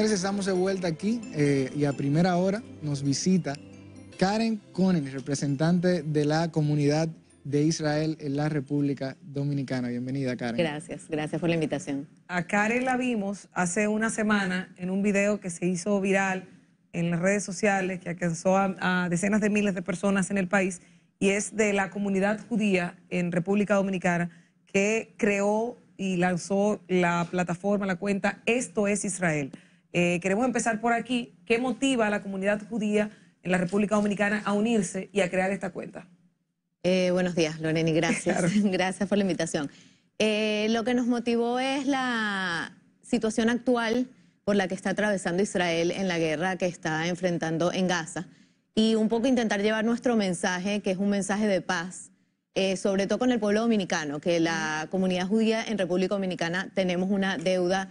Señores, estamos de vuelta aquí eh, y a primera hora nos visita Karen Conen, representante de la comunidad de Israel en la República Dominicana. Bienvenida, Karen. Gracias, gracias por la invitación. A Karen la vimos hace una semana en un video que se hizo viral en las redes sociales, que alcanzó a, a decenas de miles de personas en el país, y es de la comunidad judía en República Dominicana, que creó y lanzó la plataforma, la cuenta Esto es Israel. Eh, queremos empezar por aquí. ¿Qué motiva a la comunidad judía en la República Dominicana a unirse y a crear esta cuenta? Eh, buenos días, Loreni, gracias. Gracias por la invitación. Eh, lo que nos motivó es la situación actual por la que está atravesando Israel en la guerra que está enfrentando en Gaza y un poco intentar llevar nuestro mensaje, que es un mensaje de paz, sobre todo con el pueblo dominicano, que la comunidad judía en República Dominicana tenemos una deuda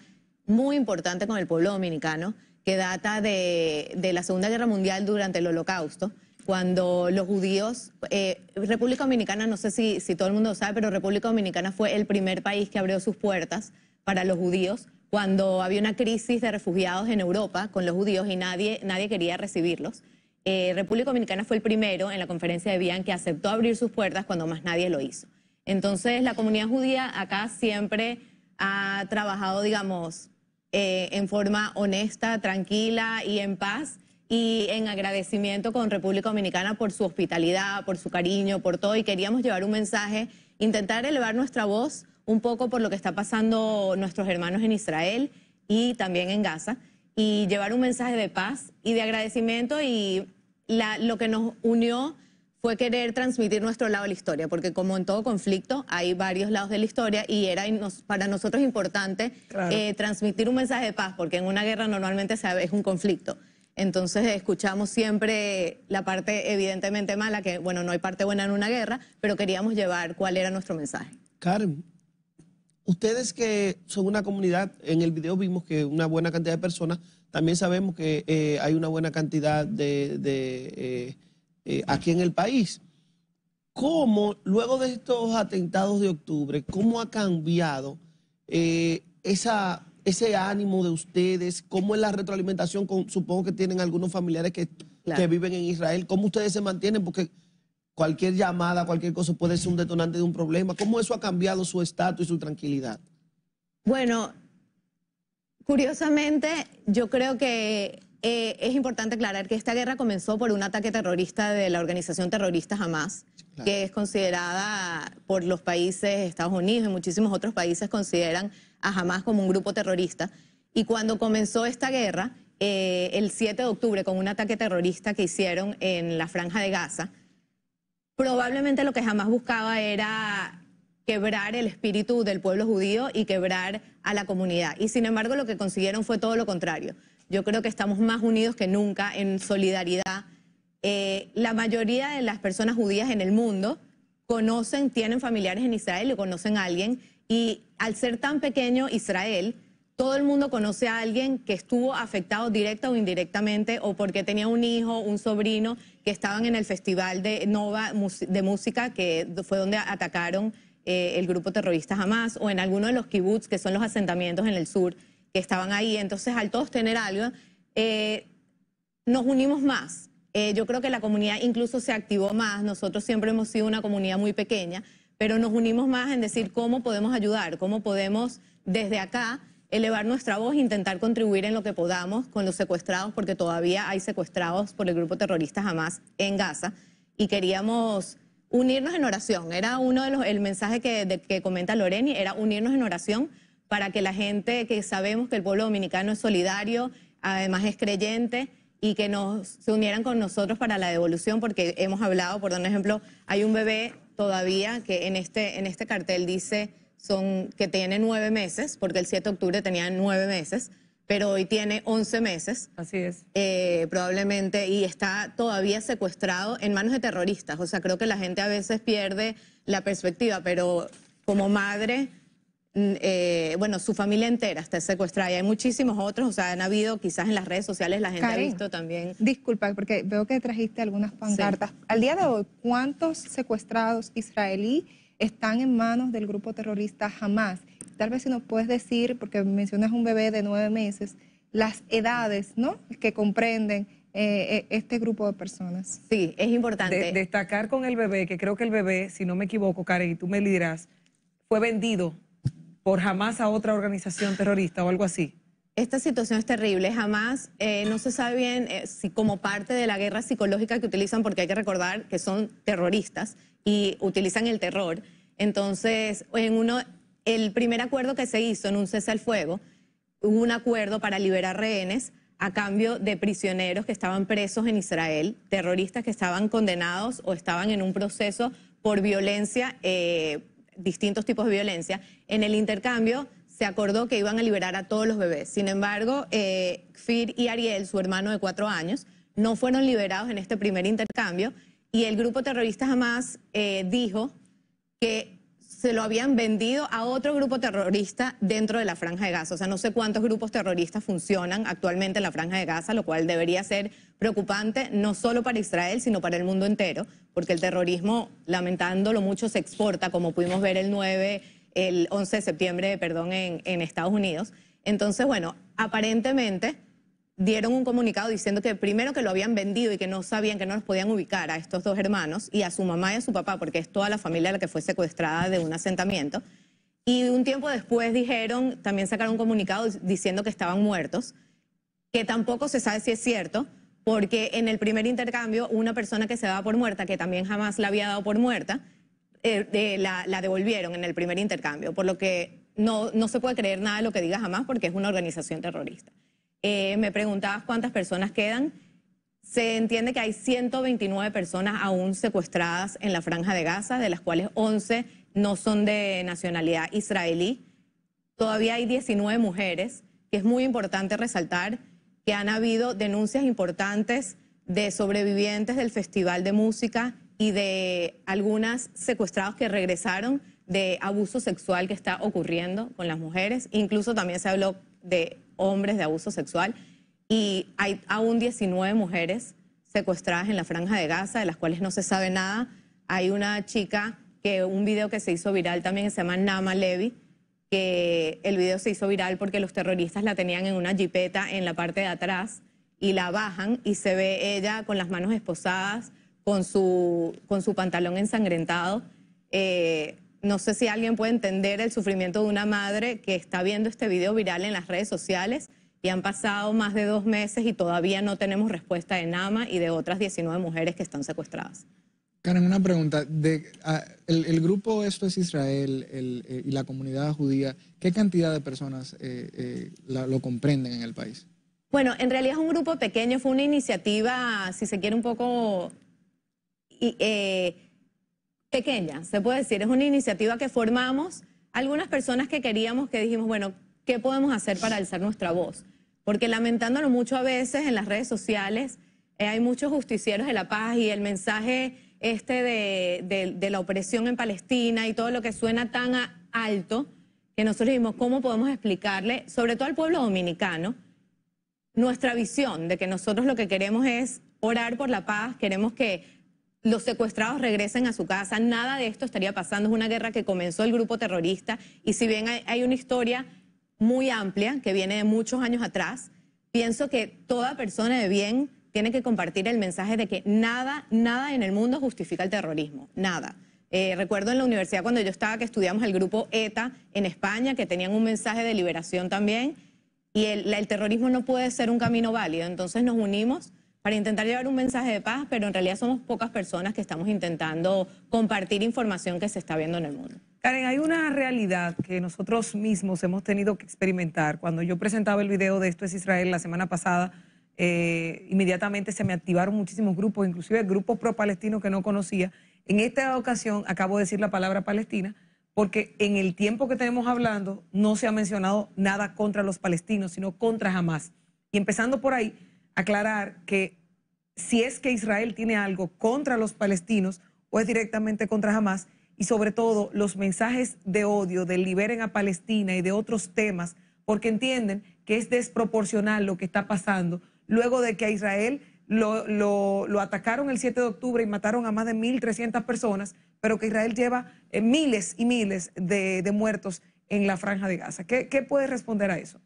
muy importante con el pueblo dominicano, que data de, la Segunda Guerra Mundial durante el Holocausto, cuando los judíos, eh, República Dominicana, no sé si, si todo el mundo sabe, pero República Dominicana fue el primer país que abrió sus puertas para los judíos cuando había una crisis de refugiados en Europa con los judíos y nadie, nadie quería recibirlos. Eh, República Dominicana fue el primero en la conferencia de Vian que aceptó abrir sus puertas cuando más nadie lo hizo. Entonces, la comunidad judía acá siempre ha trabajado, digamos, eh, en forma honesta, tranquila y en paz y en agradecimiento con República Dominicana por su hospitalidad, por su cariño, por todo. Y queríamos llevar un mensaje, intentar elevar nuestra voz un poco por lo que está pasando nuestros hermanos en Israel y también en Gaza, y llevar un mensaje de paz y de agradecimiento y lo que nos unió fue querer transmitir nuestro lado de la historia, porque como en todo conflicto hay varios lados de la historia y era para nosotros importante eh, transmitir un mensaje de paz, porque en una guerra normalmente es un conflicto. Entonces escuchamos siempre la parte evidentemente mala, que bueno, no hay parte buena en una guerra, pero queríamos llevar cuál era nuestro mensaje. Karen, ustedes que son una comunidad, en el video vimos que una buena cantidad de personas, también sabemos que eh, hay una buena cantidad de... Eh, eh, aquí en el país. ¿Cómo, luego de estos atentados de octubre, cómo ha cambiado eh, esa, ese ánimo de ustedes? ¿Cómo es la retroalimentación? Con, supongo que tienen algunos familiares que, que viven en Israel. ¿Cómo ustedes se mantienen? Porque cualquier llamada, cualquier cosa puede ser un detonante de un problema. ¿Cómo eso ha cambiado su estatus y su tranquilidad? Bueno, curiosamente, yo creo que eh, es importante aclarar que esta guerra comenzó por un ataque terrorista de la organización terrorista Hamas, que es considerada por los países, Estados Unidos y muchísimos otros países consideran a Hamas como un grupo terrorista. Y cuando comenzó esta guerra, eh, el 7 de octubre, con un ataque terrorista que hicieron en la franja de Gaza, probablemente lo que Hamas buscaba era quebrar el espíritu del pueblo judío y quebrar a la comunidad. Y sin embargo lo que consiguieron fue todo lo contrario. Yo creo que estamos más unidos que nunca en solidaridad. Eh, la mayoría de las personas judías en el mundo conocen, tienen familiares en Israel y conocen a alguien. Y al ser tan pequeño Israel, todo el mundo conoce a alguien que estuvo afectado directa o indirectamente o porque tenía un hijo, un sobrino que estaban en el festival de Nova de música que fue donde atacaron eh, el grupo terrorista Hamas o en alguno de los kibbutz que son los asentamientos en el sur que estaban ahí. Entonces, al todos tener algo, eh, nos unimos más. Eh, yo creo que la comunidad incluso se activó más. Nosotros siempre hemos sido una comunidad muy pequeña, pero nos unimos más en decir cómo podemos ayudar, cómo podemos desde acá elevar nuestra voz e intentar contribuir en lo que podamos con los secuestrados, porque todavía hay secuestrados por el grupo terrorista Hamas en Gaza. Y queríamos unirnos en oración. Era uno de los, el mensaje que, que comenta Loreni, era unirnos en oración para que la gente que sabemos que el pueblo dominicano es solidario, además es creyente y que nos se unieran con nosotros para la devolución, porque hemos hablado, por ejemplo, hay un bebé todavía que en este, en este cartel dice son, que tiene nueve meses, porque el 7 de octubre tenía nueve meses, pero hoy tiene once meses. Así es. Eh, probablemente, y está todavía secuestrado en manos de terroristas. O sea, creo que la gente a veces pierde la perspectiva, pero como madre eh, bueno, su familia entera está secuestrada y hay muchísimos otros, o sea, han habido quizás en las redes sociales, la gente ha visto también. Disculpa, porque veo que trajiste algunas pancartas. Al día de hoy, ¿cuántos secuestrados israelí están en manos del grupo terrorista Hamas? Tal vez si nos puedes decir, porque mencionas un bebé de nueve meses, las edades, ¿no? Que comprenden eh, este grupo de personas. Sí, es importante. destacar con el bebé, que creo que el bebé, si no me equivoco, Karen, y tú me dirás, fue vendido por jamás a otra organización terrorista o algo así. Esta situación es terrible. Jamás eh, no se sabe bien eh, si como parte de la guerra psicológica que utilizan, porque hay que recordar que son terroristas y utilizan el terror. Entonces, en uno, el primer acuerdo que se hizo en un cese al fuego, hubo un acuerdo para liberar rehenes a cambio de prisioneros que estaban presos en Israel, terroristas que estaban condenados o estaban en un proceso por violencia, eh, distintos tipos de violencia. En el intercambio se acordó que iban a liberar a todos los bebés. Sin embargo, eh, Fir y Ariel, su hermano de cuatro años, no fueron liberados en este primer intercambio y el grupo terrorista jamás eh, dijo que se lo habían vendido a otro grupo terrorista dentro de la Franja de Gaza. O sea, no sé cuántos grupos terroristas funcionan actualmente en la Franja de Gaza, lo cual debería ser preocupante no solo para Israel, sino para el mundo entero, porque el terrorismo, lamentándolo mucho, se exporta, como pudimos ver el 9, el 11 de septiembre, perdón, en, en Estados Unidos. Entonces, bueno, aparentemente dieron un comunicado diciendo que primero que lo habían vendido y que no sabían que no los podían ubicar a estos dos hermanos y a su mamá y a su papá, porque es toda la familia la que fue secuestrada de un asentamiento. Y un tiempo después dijeron, también sacaron un comunicado diciendo que estaban muertos, que tampoco se sabe si es cierto, porque en el primer intercambio una persona que se daba por muerta, que también jamás la había dado por muerta, eh, la, devolvieron en el primer intercambio, por lo que no, no se puede creer nada de lo que diga jamás porque es una organización terrorista. Eh, me preguntabas cuántas personas quedan. Se entiende que hay 129 personas aún secuestradas en la franja de Gaza, de las cuales 11 no son de nacionalidad israelí. Todavía hay 19 mujeres, que es muy importante resaltar que han habido denuncias importantes de sobrevivientes del Festival de Música y de algunas secuestrados que regresaron de abuso sexual que está ocurriendo con las mujeres. Incluso también se habló de hombres de abuso sexual y hay aún 19 mujeres secuestradas en la franja de Gaza, de las cuales no se sabe nada. Hay una chica que un video que se hizo viral también se llama Nama Levi, que el video se hizo viral porque los terroristas la tenían en una jipeta en la parte de atrás y la bajan y se ve ella con las manos esposadas, con su, con su pantalón ensangrentado. Eh, no sé si alguien puede entender el sufrimiento de una madre que está viendo este video viral en las redes sociales y han pasado más de dos meses y todavía no tenemos respuesta de Nama y de otras 19 mujeres que están secuestradas. Karen, una pregunta. De, el, grupo Esto es Israel eh, y la comunidad judía, ¿qué cantidad de personas eh, eh, lo comprenden en el país? Bueno, en realidad es un grupo pequeño, fue una iniciativa, si se quiere, un poco pequeña, se puede decir. Es una iniciativa que formamos algunas personas que queríamos, que dijimos, bueno, ¿qué podemos hacer para alzar nuestra voz? Porque lamentándolo mucho a veces en las redes sociales, eh, hay muchos justicieros de la paz y el mensaje este de, la opresión en Palestina y todo lo que suena tan alto, que nosotros dijimos, ¿cómo podemos explicarle, sobre todo al pueblo dominicano, nuestra visión de que nosotros lo que queremos es orar por la paz, queremos que los secuestrados regresen a su casa. Nada de esto estaría pasando. Es una guerra que comenzó el grupo terrorista y si bien hay, una historia muy amplia que viene de muchos años atrás, pienso que toda persona de bien tiene que compartir el mensaje de que nada, nada en el mundo justifica el terrorismo. Nada. Eh, recuerdo en la universidad cuando yo estaba que estudiamos el grupo ETA en España, que tenían un mensaje de liberación también, y el terrorismo no puede ser un camino válido. Entonces nos unimos para intentar llevar un mensaje de paz, pero en realidad somos pocas personas que estamos intentando compartir información que se está viendo en el mundo. Karen, hay una realidad que nosotros mismos hemos tenido que experimentar. Cuando yo presentaba el video de Esto es Israel la semana pasada, eh, inmediatamente se me activaron muchísimos grupos, inclusive grupos pro-palestinos que no conocía. En esta ocasión acabo de decir la palabra Palestina porque en el tiempo que tenemos hablando no se ha mencionado nada contra los palestinos, sino contra Hamas. Y empezando por ahí, aclarar que si es que Israel tiene algo contra los palestinos o es directamente contra Hamas, y sobre todo los mensajes de odio, de liberen a Palestina y de otros temas, porque entienden que es desproporcional lo que está pasando luego de que a Israel lo, atacaron el 7 de octubre y mataron a más de 1.300 personas, pero que Israel lleva eh, miles y miles de, muertos en la franja de Gaza. ¿Qué, ¿Qué puede responder a eso?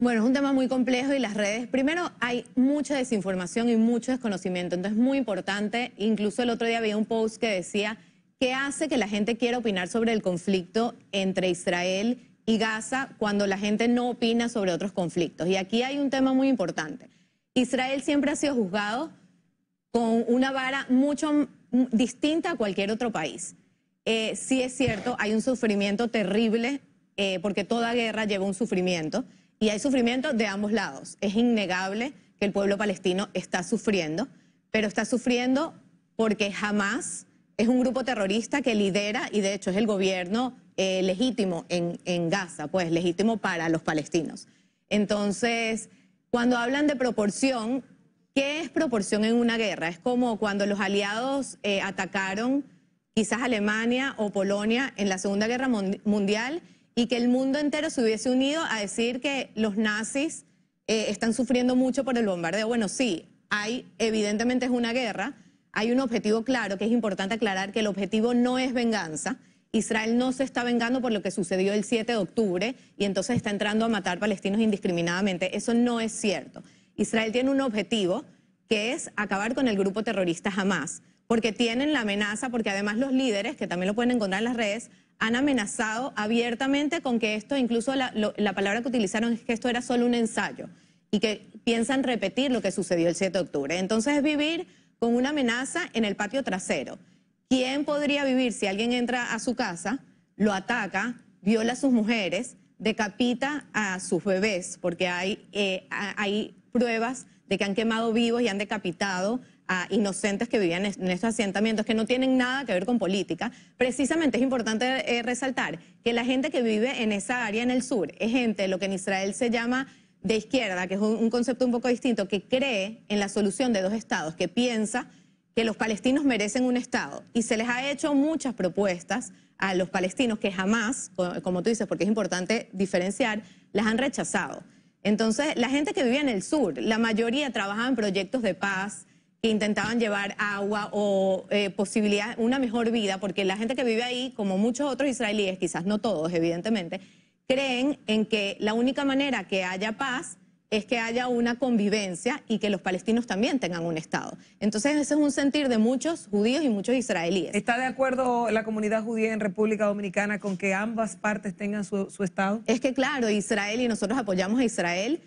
Bueno, es un tema muy complejo y las redes, primero hay mucha desinformación y mucho desconocimiento, entonces es muy importante, incluso el otro día había un post que decía, ¿qué hace que la gente quiera opinar sobre el conflicto entre Israel y Gaza cuando la gente no opina sobre otros conflictos? Y aquí hay un tema muy importante. Israel siempre ha sido juzgado con una vara mucho distinta a cualquier otro país. Eh, sí es cierto, hay un sufrimiento terrible, eh, porque toda guerra lleva un sufrimiento. Y hay sufrimiento de ambos lados. Es innegable que el pueblo palestino está sufriendo, pero está sufriendo porque jamás es un grupo terrorista que lidera y de hecho es el gobierno eh, legítimo en, en, Gaza, pues legítimo para los palestinos. Entonces, cuando hablan de proporción, ¿qué es proporción en una guerra? Es como cuando los aliados eh, atacaron quizás Alemania o Polonia en la Segunda Guerra Mundial y que el mundo entero se hubiese unido a decir que los nazis eh, están sufriendo mucho por el bombardeo. Bueno, sí, hay, evidentemente es una guerra, hay un objetivo claro, que es importante aclarar que el objetivo no es venganza. Israel no se está vengando por lo que sucedió el 7 de octubre y entonces está entrando a matar palestinos indiscriminadamente. Eso no es cierto. Israel tiene un objetivo que es acabar con el grupo terrorista Hamas, porque tienen la amenaza, porque además los líderes, que también lo pueden encontrar en las redes, han amenazado abiertamente con que esto, incluso la, palabra que utilizaron es que esto era solo un ensayo y que piensan repetir lo que sucedió el 7 de octubre. Entonces es vivir con una amenaza en el patio trasero. ¿Quién podría vivir si alguien entra a su casa, lo ataca, viola a sus mujeres, decapita a sus bebés, porque hay, eh, hay pruebas de que han quemado vivos y han decapitado a inocentes que vivían en estos asentamientos que no tienen nada que ver con política. Precisamente es importante eh, resaltar que la gente que vive en esa área en el sur es gente, lo que en Israel se llama de izquierda, que es un, concepto un poco distinto, que cree en la solución de dos estados, que piensa que los palestinos merecen un estado. Y se les ha hecho muchas propuestas a los palestinos que jamás, como tú dices, porque es importante diferenciar, las han rechazado. Entonces, la gente que vive en el sur, la mayoría trabaja en proyectos de paz, que intentaban llevar agua o eh, posibilidad, una mejor vida, porque la gente que vive ahí, como muchos otros israelíes, quizás no todos, evidentemente, creen en que la única manera que haya paz es que haya una convivencia y que los palestinos también tengan un Estado. Entonces ese es un sentir de muchos judíos y muchos israelíes. ¿Está de acuerdo la comunidad judía en República Dominicana con que ambas partes tengan su, su Estado? Es que claro, Israel y nosotros apoyamos a Israel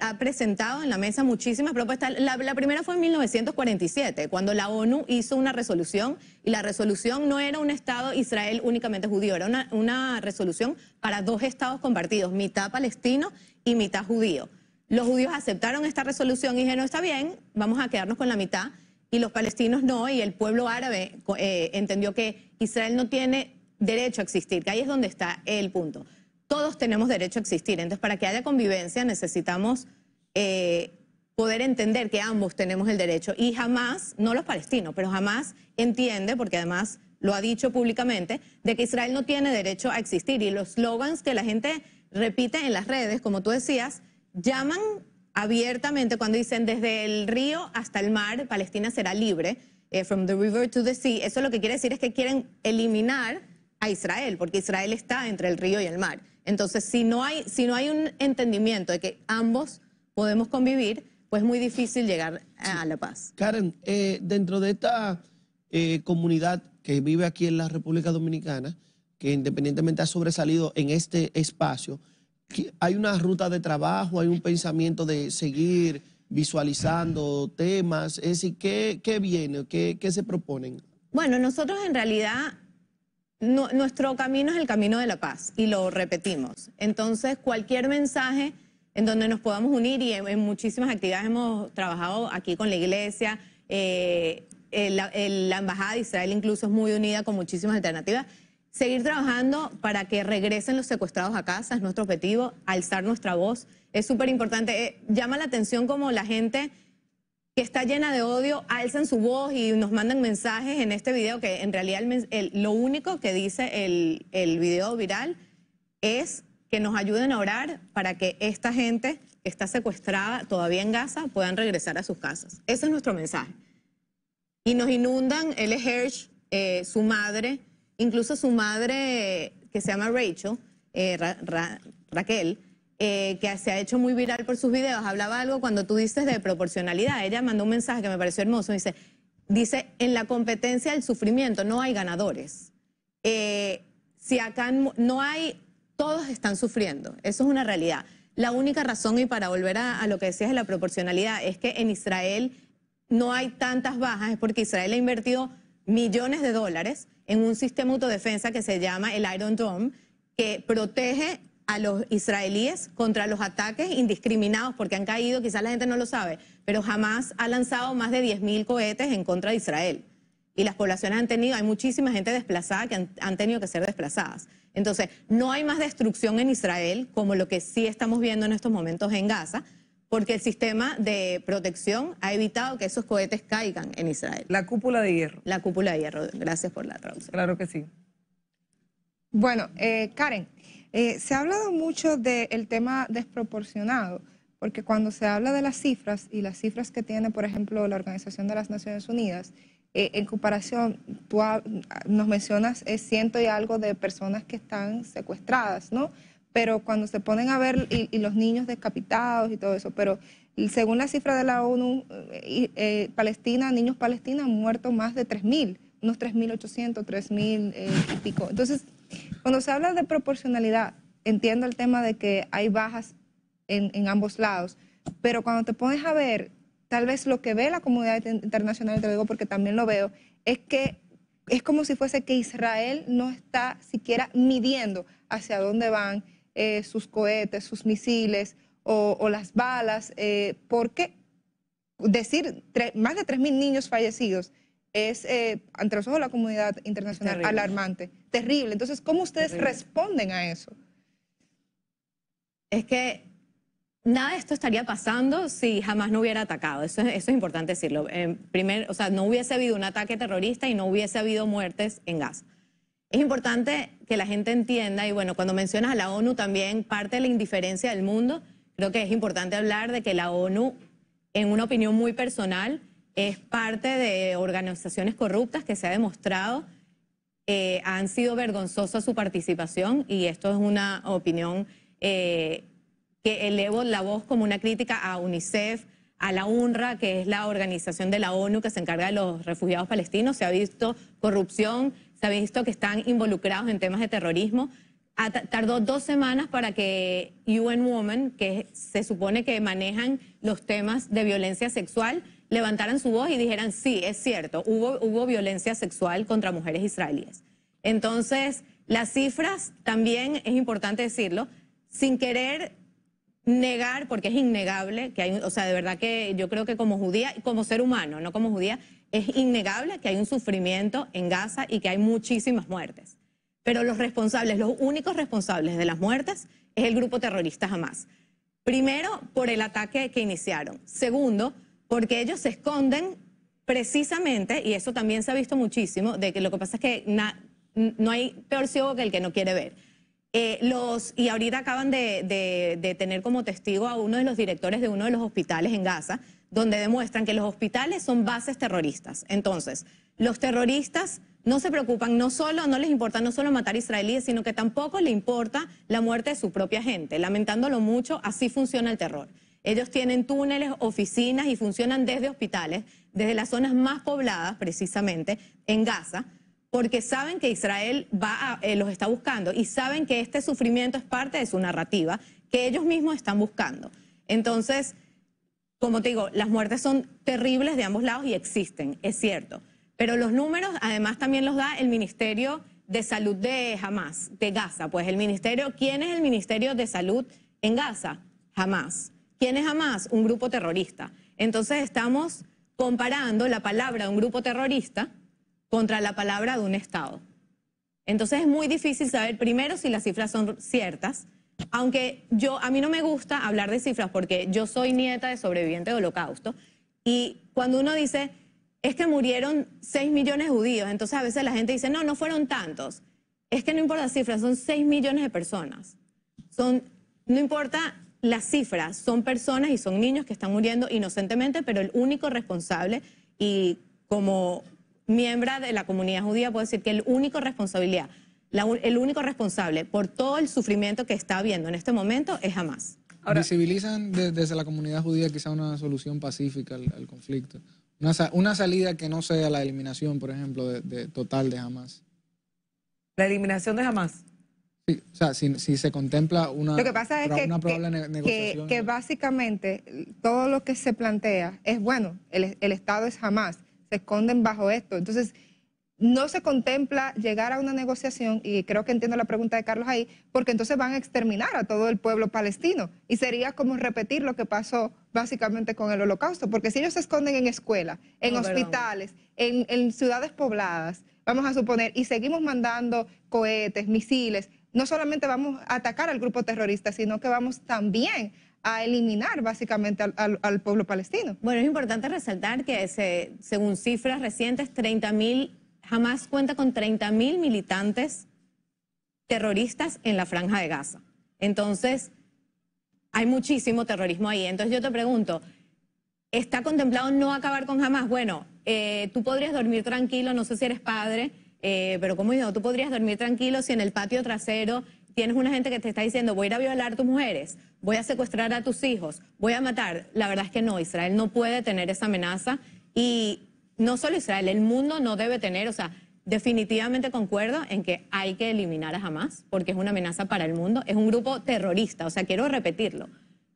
ha, presentado en la mesa muchísimas propuestas. La, primera fue en 1947, cuando la ONU hizo una resolución y la resolución no era un Estado Israel únicamente judío, era una, una resolución para dos estados compartidos, mitad palestino y mitad judío. Los judíos aceptaron esta resolución y dijeron, está bien, vamos a quedarnos con la mitad, y los palestinos no, y el pueblo árabe eh, entendió que Israel no tiene derecho a existir, que ahí es donde está el punto todos tenemos derecho a existir. Entonces, para que haya convivencia necesitamos eh, poder entender que ambos tenemos el derecho. Y jamás, no los palestinos, pero jamás entiende, porque además lo ha dicho públicamente, de que Israel no tiene derecho a existir. Y los slogans que la gente repite en las redes, como tú decías, llaman abiertamente cuando dicen desde el río hasta el mar, Palestina será libre, eh, from the river to the sea. Eso lo que quiere decir es que quieren eliminar a Israel, porque Israel está entre el río y el mar. Entonces, si no hay, si no hay un entendimiento de que ambos podemos convivir, pues es muy difícil llegar a la paz. Karen, eh, dentro de esta eh, comunidad que vive aquí en la República Dominicana, que independientemente ha sobresalido en este espacio, hay una ruta de trabajo, hay un pensamiento de seguir visualizando temas, es decir, ¿qué, qué viene? ¿Qué, ¿Qué se proponen? Bueno, nosotros en realidad nuestro camino es el camino de la paz y lo repetimos. Entonces, cualquier mensaje en donde nos podamos unir y en, muchísimas actividades hemos trabajado aquí con la iglesia, eh, la, Embajada de Israel incluso es muy unida con muchísimas alternativas. Seguir trabajando para que regresen los secuestrados a casa es nuestro objetivo, alzar nuestra voz. Es súper importante. Eh, llama la atención como la gente que está llena de odio, alzan su voz y nos mandan mensajes en este video que en realidad lo único que dice el, el video viral es que nos ayuden a orar para que esta gente que está secuestrada todavía en Gaza puedan regresar a sus casas. Ese es nuestro mensaje. Y nos inundan, él es Hersh, eh, su madre, incluso su madre que se llama Rachel, eh, Raquel, eh, que se ha hecho muy viral por sus videos, hablaba algo cuando tú dices de proporcionalidad. Ella mandó un mensaje que me pareció hermoso. Dice, dice en la competencia del sufrimiento no hay ganadores. Eh, si acá no hay, todos están sufriendo. Eso es una realidad. La única razón, y para volver a, a lo que decías de la proporcionalidad, es que en Israel no hay tantas bajas, es porque Israel ha invertido millones de dólares en un sistema de autodefensa que se llama el Iron Dome, que protege a los israelíes contra los ataques indiscriminados, porque han caído, quizás la gente no lo sabe, pero jamás ha lanzado más de 10.000 cohetes en contra de Israel. Y las poblaciones han tenido, hay muchísima gente desplazada que han, han, tenido que ser desplazadas. Entonces, no hay más destrucción en Israel como lo que sí estamos viendo en estos momentos en Gaza, porque el sistema de protección ha evitado que esos cohetes caigan en Israel. La cúpula de hierro. La cúpula de hierro. Gracias por la traducción. Claro que sí. Bueno, eh, Karen, eh, se ha hablado mucho del tema desproporcionado, porque cuando se habla de las cifras y las cifras que tiene, por ejemplo, la Organización de las Naciones Unidas, eh, en comparación, tú nos mencionas ciento y algo de personas que están secuestradas, ¿no? Pero cuando se ponen a ver y, los niños decapitados y todo eso, pero según la cifra de la ONU, eh, Palestina, niños palestinos han muerto más de 3.000, unos 3.800, 3.000 y pico. Entonces, cuando se habla de proporcionalidad, entiendo el tema de que hay bajas en, ambos lados, pero cuando te pones a ver, tal vez lo que ve la comunidad internacional, te lo digo porque también lo veo, es que es como si fuese que Israel no está siquiera midiendo hacia dónde van eh, sus cohetes, sus misiles o, las balas, eh, porque decir más de 3.000 niños fallecidos es, eh, ante los ojos de la comunidad internacional, alarmante, terrible. Entonces, ¿cómo ustedes responden a eso? Es que nada de esto estaría pasando si jamás no hubiera atacado. Eso, es importante decirlo. En primer, o sea, no hubiese habido un ataque terrorista y no hubiese habido muertes en Gaza. Es importante que la gente entienda, y bueno, cuando mencionas a la ONU también, parte de la indiferencia del mundo, creo que es importante hablar de que la ONU, en una opinión muy personal, es parte de organizaciones corruptas que se ha demostrado eh, han sido vergonzosa su participación y esto es una opinión eh, que elevo la voz como una crítica a UNICEF, a la UNRWA, que es la organización de la ONU que se encarga de los refugiados palestinos. Se ha visto corrupción, se ha visto que están involucrados en temas de terrorismo. tardó dos semanas para que UN Women, que se supone que manejan los temas de violencia sexual, levantaran su voz y dijeran, sí, es cierto, hubo, hubo violencia sexual contra mujeres israelíes. Entonces, las cifras también es importante decirlo, sin querer negar, porque es innegable que hay, o sea, de verdad que yo creo que como judía, como ser humano, no como judía, es innegable que hay un sufrimiento en Gaza y que hay muchísimas muertes. Pero los responsables, los únicos responsables de las muertes es el grupo terrorista Hamas. Primero, por el ataque que iniciaron. Segundo, porque ellos se esconden precisamente, y eso también se ha visto muchísimo, de que lo que pasa es que no hay peor ciego que el que no quiere ver. Eh, los, y ahorita acaban de, de, tener como testigo a uno de los directores de uno de los hospitales en Gaza, donde demuestran que los hospitales son bases terroristas. Entonces, los terroristas no se preocupan, no solo, no les importa no solo matar israelíes, sino que tampoco le importa la muerte de su propia gente. Lamentándolo mucho, así funciona el terror. Ellos tienen túneles, oficinas y funcionan desde hospitales, desde las zonas más pobladas precisamente, en Gaza, porque saben que Israel eh, los está buscando y saben que este sufrimiento es parte de su narrativa que ellos mismos están buscando. Entonces, como te digo, las muertes son terribles de ambos lados y existen, es cierto. Pero los números además también los da el Ministerio de Salud de Hamas, de Gaza. Pues el ministerio, ¿quién es el Ministerio de Salud en Gaza? Hamas. ¿Quién es Hamas? Un grupo terrorista. Entonces estamos comparando la palabra de un grupo terrorista contra la palabra de un Estado. Entonces es muy difícil saber primero si las cifras son ciertas, aunque yo a mí no me gusta hablar de cifras porque yo soy nieta de sobreviviente de holocausto y cuando uno dice es que murieron 6 millones de judíos, entonces a veces la gente dice, no, no fueron tantos. Es que no importa las cifras, son 6 millones de personas. Son, no importa las cifras son personas y son niños que están muriendo inocentemente, pero el único responsable, y como miembro de la comunidad judía puedo decir que el único responsabilidad, el único responsable por todo el sufrimiento que está habiendo en este momento es Hamas. Ahora, Visibilizan desde la comunidad judía quizá una solución pacífica al, conflicto. Una, salida que no sea la eliminación, por ejemplo, de, total de Hamas. La eliminación de Hamas. Sí, o sea, si, se contempla una, lo que pasa es que, probable negociación. Que, básicamente todo lo que se plantea es, bueno, el, el Estado es Hamas, se esconden bajo esto. Entonces, no se contempla llegar a una negociación, y creo que entiendo la pregunta de Carlos ahí, porque entonces van a exterminar a todo el pueblo palestino. Y sería como repetir lo que pasó básicamente con el holocausto, porque si ellos se esconden en escuelas, en hospitales, en, ciudades pobladas, vamos a suponer, y seguimos mandando cohetes, misiles, no solamente vamos a atacar al grupo terrorista, sino que vamos también a eliminar básicamente al, pueblo palestino. Bueno, es importante resaltar que según cifras recientes, 30 mil Jamás cuenta con 30.000 militantes terroristas en la franja de Gaza. Entonces, hay muchísimo terrorismo ahí. Entonces yo te pregunto, ¿está contemplado no acabar con Hamas? Bueno, eh, tú podrías dormir tranquilo, no sé si eres padre, eh, pero como digo, tú podrías dormir tranquilo si en el patio trasero tienes una gente que te está diciendo, voy a ir a violar a tus mujeres, voy a secuestrar a tus hijos, voy a matar. La verdad es que no, Israel no puede tener esa amenaza y no solo Israel, el mundo no debe tener, o sea, definitivamente concuerdo en que hay que eliminar a Hamas porque es una amenaza para el mundo, es un grupo terrorista, o sea, quiero repetirlo.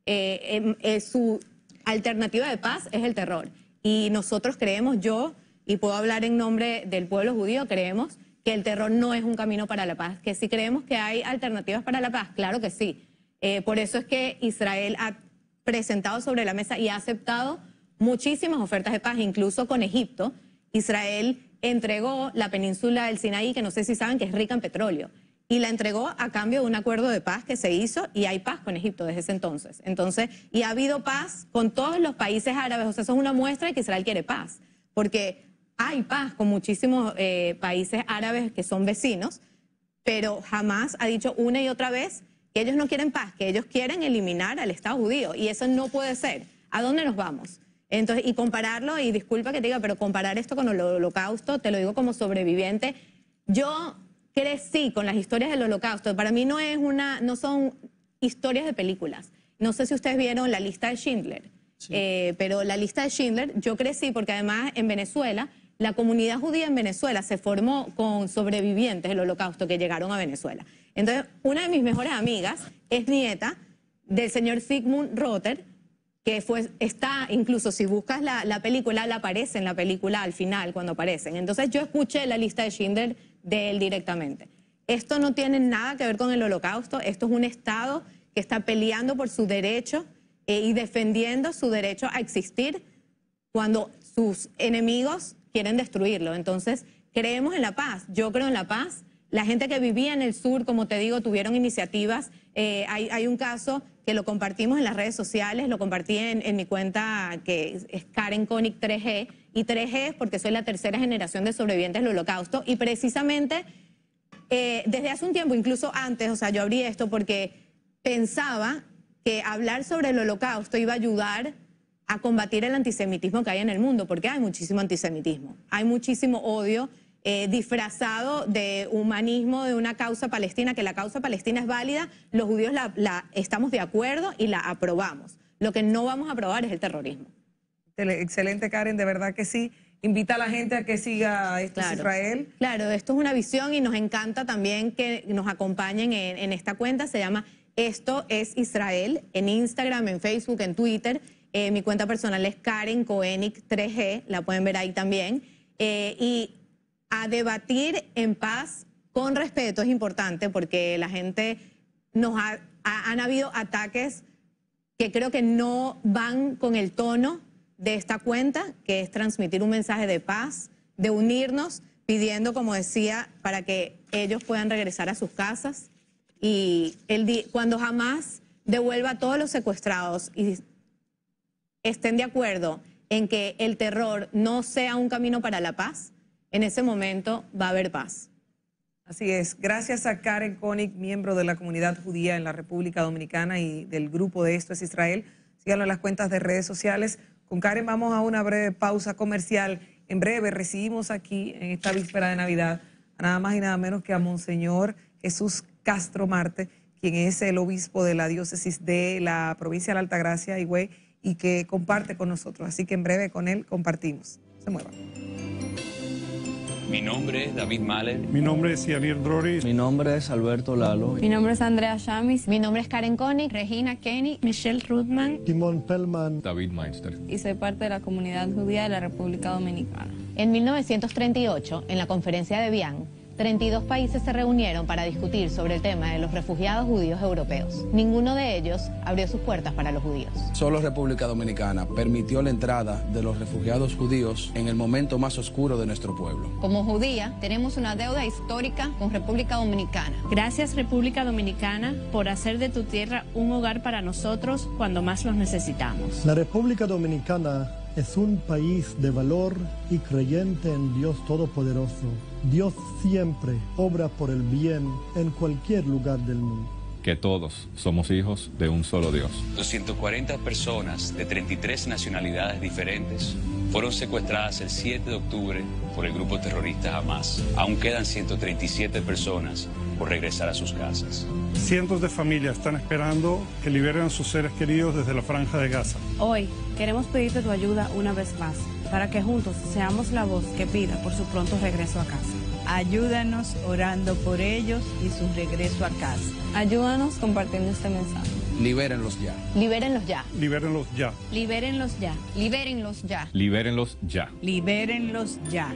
Eh, em, eh, su alternativa de paz es el terror. Y nosotros creemos, yo, y puedo hablar en nombre del pueblo judío, creemos que el terror no es un camino para la paz, que si creemos que hay alternativas para la paz, claro que sí. Eh, por eso es que Israel ha presentado sobre la mesa y ha aceptado muchísimas ofertas de paz, incluso con Egipto. Israel entregó la península del Sinaí, que no sé si saben que es rica en petróleo, y la entregó a cambio de un acuerdo de paz que se hizo y hay paz con Egipto desde ese entonces. Entonces, y ha habido paz con todos los países árabes, o sea, eso es una muestra de que Israel quiere paz, porque hay paz con muchísimos eh, países árabes que son vecinos, pero jamás ha dicho una y otra vez que ellos no quieren paz, que ellos quieren eliminar al Estado judío, y eso no puede ser. ¿A dónde nos vamos? Entonces, y compararlo, y disculpa que te diga, pero comparar esto con el holocausto, te lo digo como sobreviviente, yo crecí con las historias del holocausto. Para mí no es una, no son historias de películas. No sé si ustedes vieron la lista de Schindler, eh, pero la lista de Schindler, yo crecí porque además en Venezuela, la comunidad judía en Venezuela se formó con sobrevivientes del holocausto que llegaron a Venezuela. Entonces, una de mis mejores amigas es nieta del señor Sigmund Rother, que fue, está, incluso si buscas la, película, la aparece en la película al final, cuando aparecen. Entonces yo escuché la lista de Schindler de él directamente. Esto no tiene nada que ver con el holocausto, esto es un Estado que está peleando por su derecho eh, y defendiendo su derecho a existir cuando sus enemigos quieren destruirlo. Entonces, creemos en la paz, yo creo en la paz. La gente que vivía en el sur, como te digo, tuvieron iniciativas. Eh, hay, un caso que lo compartimos en las redes sociales, lo compartí en, mi cuenta que es Karen Koenig 3G, y 3G es porque soy la tercera generación de sobrevivientes del holocausto, y precisamente eh, desde hace un tiempo, incluso antes, o sea, yo abrí esto porque pensaba que hablar sobre el holocausto iba a ayudar a combatir el antisemitismo que hay en el mundo, porque hay muchísimo antisemitismo, hay muchísimo odio eh, disfrazado de humanismo de una causa palestina, que la causa palestina es válida, los judíos la, estamos de acuerdo y la aprobamos. Lo que no vamos a aprobar es el terrorismo. Excelente, Karen, de verdad que sí. Invita a la gente a que siga esto Israel. Claro, esto es una visión y nos encanta también que nos acompañen en, esta cuenta. Se llama Esto es Israel en Instagram, en Facebook, en Twitter. Eh, mi cuenta personal es Karen Koenig 3G, la pueden ver ahí también. Eh, y a debatir en paz con respeto es importante porque la gente nos ha, han habido ataques que creo que no van con el tono de esta cuenta, que es transmitir un mensaje de paz, de unirnos, pidiendo, como decía, para que ellos puedan regresar a sus casas. Y el cuando jamás devuelva a todos los secuestrados y estén de acuerdo en que el terror no sea un camino para la paz, en ese momento va a haber paz. Así es. Gracias a Karen Koenig, miembro de la comunidad judía en la República Dominicana y del grupo de Esto es Israel. Síganlo en las cuentas de redes sociales. Con Karen vamos a una breve pausa comercial. En breve recibimos aquí, en esta víspera de Navidad, a nada más y nada menos que a Monseñor Jesús Castro Marte, quien es el obispo de la diócesis de la provincia de la Altagracia, Higüey, y que comparte con nosotros. Así que en breve con él compartimos. Se mueva. Mi nombre es David Mahler. Mi nombre es Yanir Droris. Mi nombre es Alberto Lalo. Mi nombre es Andrea Chamis. Mi nombre es Karen Koenig, Regina Kenny, Michelle Rudman, Timón Pellman, David Meinster. Y soy parte de la comunidad judía de la República Dominicana. En 1938, en la conferencia de Vian, 32 países se reunieron para discutir sobre el tema de los refugiados judíos europeos. Ninguno de ellos abrió sus puertas para los judíos. Solo República Dominicana permitió la entrada de los refugiados judíos en el momento más oscuro de nuestro pueblo. Como judía, tenemos una deuda histórica con República Dominicana. Gracias República Dominicana por hacer de tu tierra un hogar para nosotros cuando más los necesitamos. La República Dominicana es un país de valor y creyente en Dios Todopoderoso. Dios siempre obra por el bien en cualquier lugar del mundo. Que todos somos hijos de un solo Dios. 240 personas de 33 nacionalidades diferentes fueron secuestradas el 7 de octubre por el grupo terrorista Hamas. Aún quedan 137 personas por regresar a sus casas. Cientos de familias están esperando que liberen a sus seres queridos desde la franja de Gaza. Hoy queremos pedirte tu ayuda una vez más para que juntos seamos la voz que pida por su pronto regreso a casa. Ayúdanos orando por ellos y su regreso a casa. Ayúdanos compartiendo este mensaje. Libérenlos ya. Libérenlos ya. Libérenlos ya. Libérenlos ya. Libérenlos ya. Libérenlos ya. Libérenlos ya.